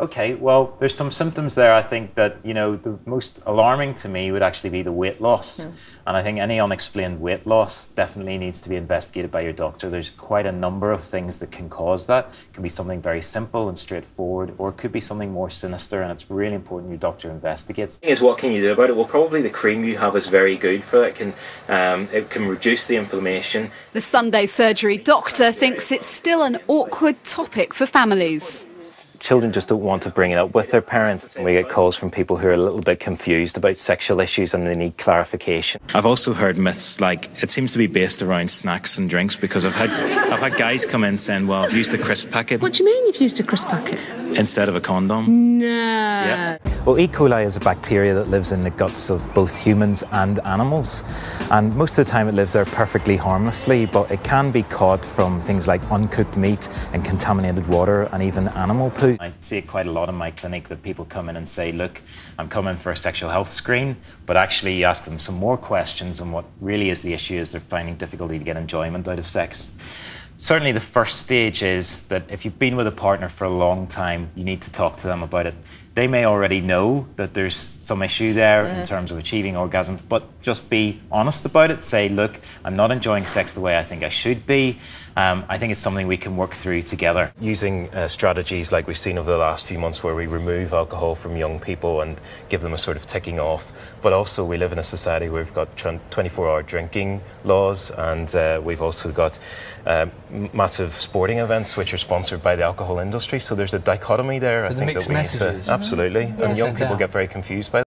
Okay, well, there's some symptoms there. I think that you know the most alarming to me would actually be the weight loss, mm. and I think any unexplained weight loss definitely needs to be investigated by your doctor. There's quite a number of things that can cause that. It can be something very simple and straightforward, or it could be something more sinister, and it's really important your doctor investigates. Is what can you do about it? Well, probably the cream you have is very good for it. Can um, it can reduce the inflammation. The Sunday surgery doctor thinks it's still an awkward topic for families children just don't want to bring it up with their parents. We get calls from people who are a little bit confused about sexual issues and they need clarification. I've also heard myths like it seems to be based around snacks and drinks because I've had I've had guys come in saying, "Well, I've used a crisp packet." What do you mean you've used a crisp packet? Instead of a condom. No. Yeah. Well, E. coli is a bacteria that lives in the guts of both humans and animals. And most of the time it lives there perfectly harmlessly, but it can be caught from things like uncooked meat and contaminated water and even animal poo. I see it quite a lot in my clinic that people come in and say, look, I'm coming for a sexual health screen, but actually you ask them some more questions and what really is the issue is they're finding difficulty to get enjoyment out of sex. Certainly the first stage is that if you've been with a partner for a long time, you need to talk to them about it they may already know that there's some issue there mm. in terms of achieving orgasms, but just be honest about it. Say, look, I'm not enjoying sex the way I think I should be. Um, I think it's something we can work through together. Using uh, strategies like we've seen over the last few months where we remove alcohol from young people and give them a sort of ticking off. But also, we live in a society where we've got 24 hour drinking laws and uh, we've also got uh, massive sporting events which are sponsored by the alcohol industry. So there's a dichotomy there. I think that we need to. Absolutely. And young people get very confused by